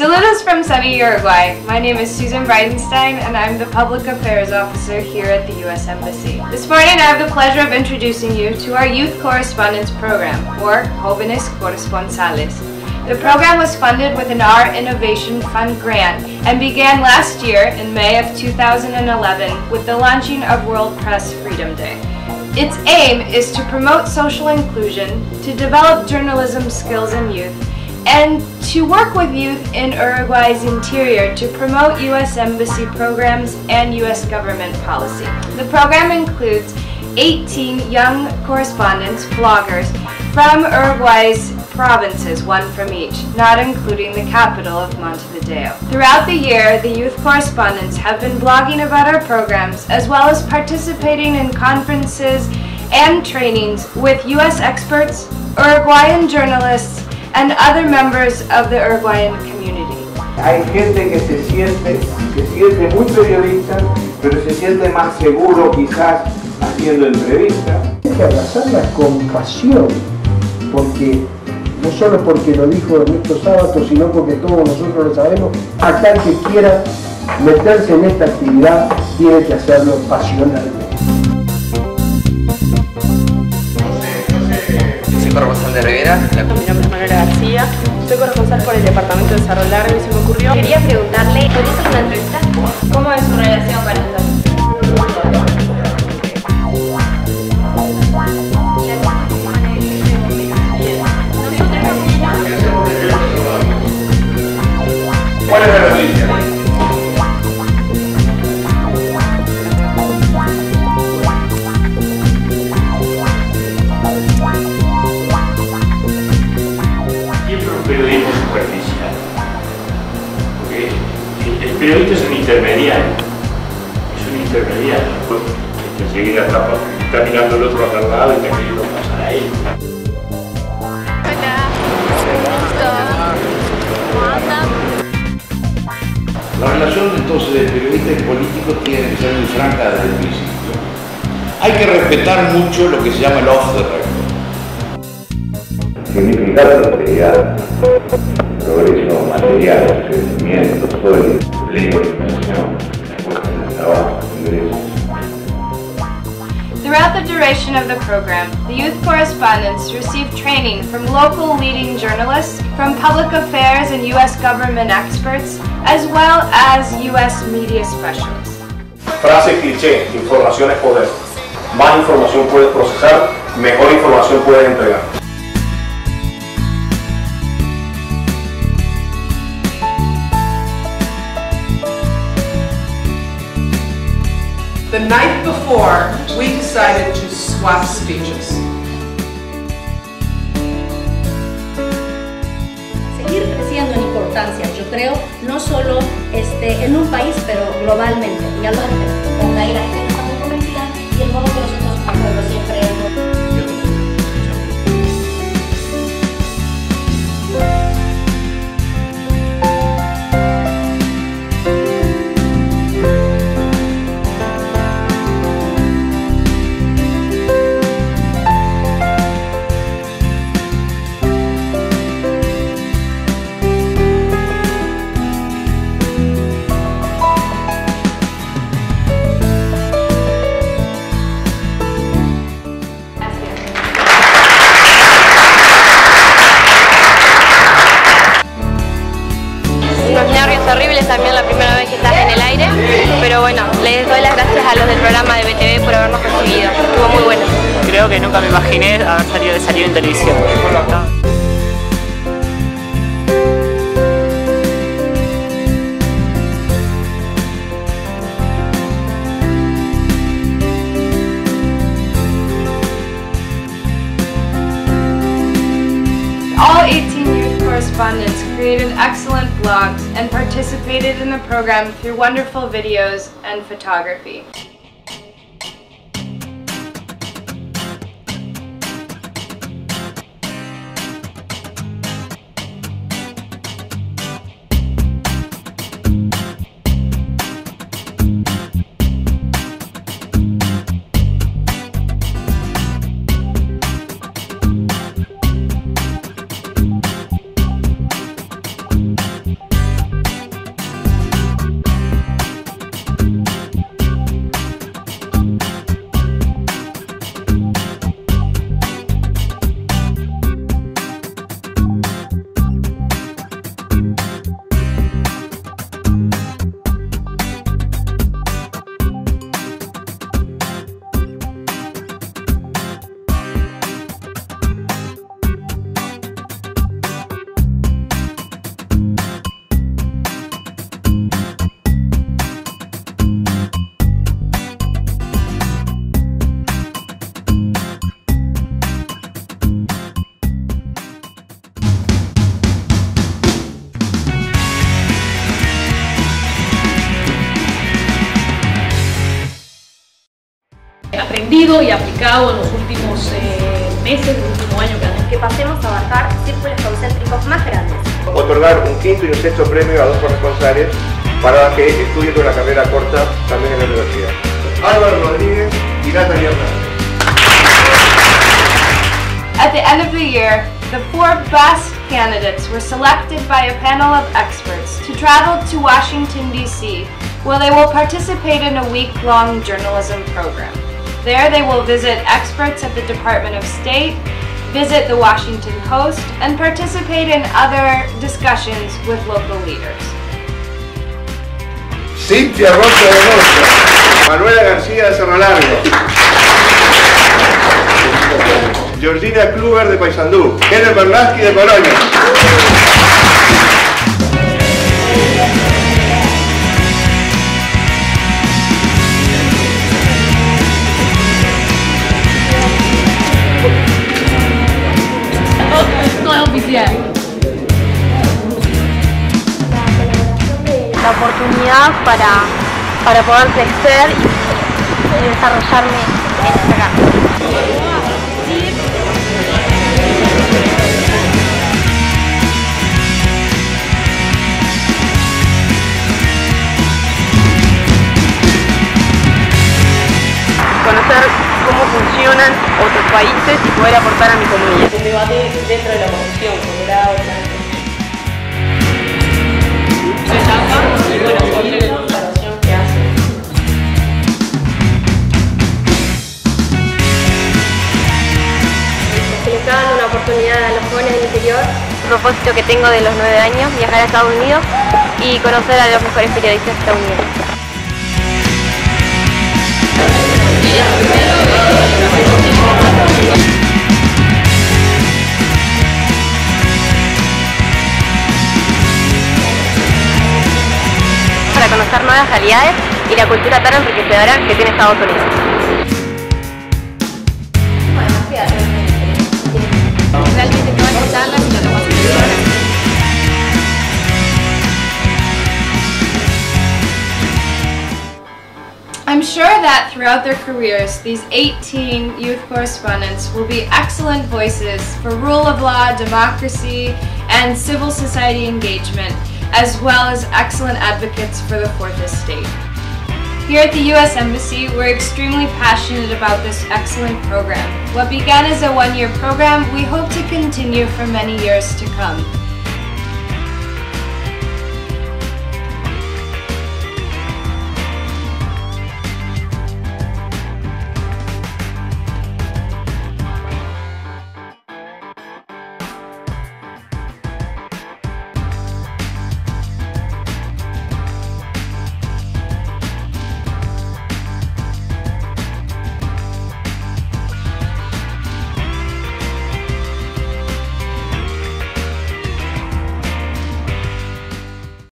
Saludos from sunny Uruguay. My name is Susan Bridenstine and I'm the Public Affairs Officer here at the U.S. Embassy. This morning I have the pleasure of introducing you to our Youth Correspondence Program, or Jóvenes Corresponsales. The program was funded with an Our Innovation Fund grant and began last year in May of 2011 with the launching of World Press Freedom Day. Its aim is to promote social inclusion, to develop journalism skills in youth, and to work with youth in Uruguay's interior to promote U.S. Embassy programs and U.S. government policy. The program includes 18 young correspondents, bloggers, from Uruguay's provinces, one from each, not including the capital of Montevideo. Throughout the year, the youth correspondents have been blogging about our programs as well as participating in conferences and trainings with U.S. experts, Uruguayan journalists, and other members of the Uruguayan community. Hay gente que se siente, se siente muy periodista, pero se siente más seguro quizás haciendo entrevistas. Hay que abrazarla con pasión, porque no solo porque lo dijo Ernesto Sábato, sino porque todos nosotros lo sabemos, aquel que quiera meterse en esta actividad tiene que hacerlo pasionalmente. Soy corresponsal de Rivera. La... Mi nombre es Manuela García, soy corresponsal por el Departamento de Desarrollo Largo y se me ocurrió... Quería preguntarle, ¿podría hacer una entrevista? ¿Cómo es su relación con esta? Periodismo superficial. Porque el, periodista es un intermediario. Es un intermediario. Pues, que enseguida está, está mirando el otro al lado y está queriendo pasar a él. La relación entonces de periodista y político tiene que ser muy franca desde el principio. Hay que respetar mucho lo que se llama el off the record. Significa prosperidad, progreso material, crecimiento, sólido, empleo, educación, puestos de trabajo, ingresos. Throughout the duration of the program, the youth correspondents received training from local leading journalists, from public affairs and U.S. government experts, as well as U.S. media specialists. Frase cliché, información es poder. Más información puedes procesar, mejor información puedes entregar. Before, we decided to swap speeches. Seguir creciendo en importancia, yo creo, no solo este, en un país, pero globalmente. Y hablo de con la está muy convencida y el modo que nosotros como siempre Unos nervios horribles también la primera vez que estás en el aire, pero bueno, les doy las gracias a los del programa de BTV por habernos recibido. Estuvo muy bueno. Creo que nunca me imaginé haber salido de salir en televisión. Correspondents created excellent blogs and participated in the program through wonderful videos and photography. Vivido y aplicado en los últimos eh, meses, el último año que pasemos a abarcar círculos concéntricos más grandes. Otorgar un quinto y un sexto premio a dos corresponsales para que estudien una carrera corta también en la universidad. Álvaro Rodríguez y Natalia Hernández. At the end of the year, the four best candidates were selected by a panel of experts to travel to Washington, D.C., where they will participate in a week-long journalism program. There they will visit experts at the Department of State, visit the Washington Post, and participate in other discussions with local leaders. Cintia Rosa de Rosa, Manuela García de Cerro Largo, Georgina Kluber de Paysandú, Kenneth Berlaski de Colonia. La oportunidad para, para poder crecer y, y desarrollarme en esta carrera. conocer cómo funcionan otros países y poder aportar a mi comunidad. Un debate dentro de la oposición, que tengo de los nueve años, viajar a Estados Unidos y conocer a los mejores periodistas estadounidenses. Para conocer nuevas realidades y la cultura tan enriquecedora que tiene Estados Unidos. I'm sure that throughout their careers, these 18 youth correspondents will be excellent voices for rule of law, democracy, and civil society engagement, as well as excellent advocates for the Fourth Estate. Here at the U.S. Embassy, we're extremely passionate about this excellent program. What began as a one-year program, we hope to continue for many years to come.